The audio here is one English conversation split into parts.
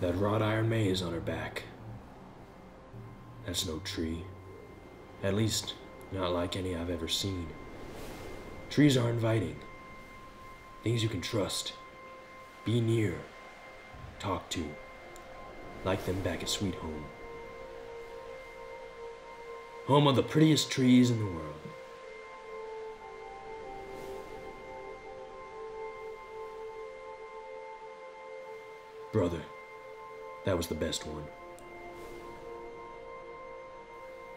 That wrought iron maze on her back. That's no tree. At least, not like any I've ever seen. Trees are inviting. Things you can trust, be near, talk to, like them back at Sweet Home. Home of the prettiest trees in the world. Brother, that was the best one.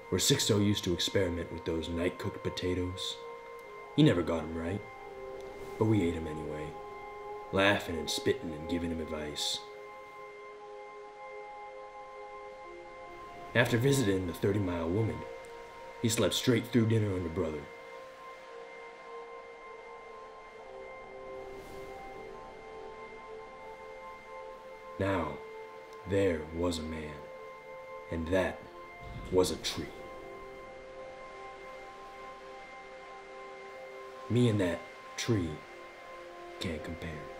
Where Sixo used to experiment with those night cooked potatoes. He never got 'em right, but we ate 'em anyway, laughing and spitting and giving him advice. After visiting the 30 mile woman, he slept straight through dinner on the brother. Now, there was a man, and that was a tree. Me and that tree can't compare.